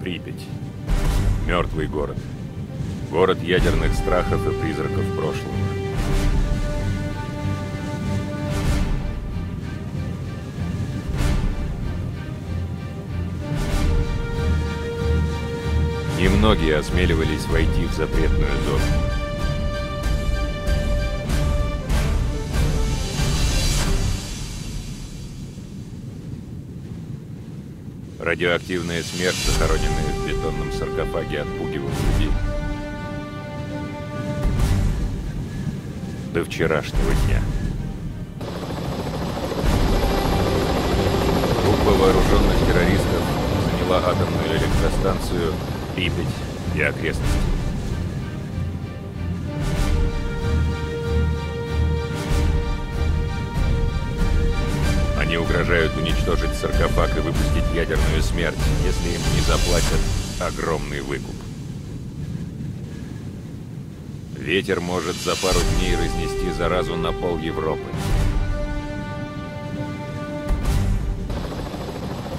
Припять. Мертвый город. Город ядерных страхов и призраков прошлого. Немногие осмеливались войти в запретную зону. Радиоактивная смерть, захороненная в бетонном саркофаге, отпугивала людей. До вчерашнего дня. Группа вооруженных террористов заняла атомную электростанцию Припять и окрестности. Они угрожают уничтожить саркофаг и выпустить ядерную смерть, если им не заплатят огромный выкуп. Ветер может за пару дней разнести заразу на пол Европы.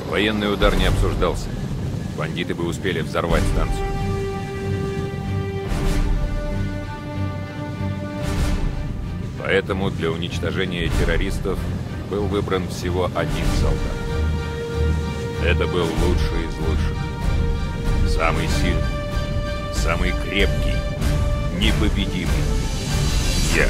Военный удар не обсуждался. Бандиты бы успели взорвать станцию. Поэтому для уничтожения террористов был выбран всего один солдат. Это был лучший из лучших. Самый сильный, самый крепкий, непобедимый. Я.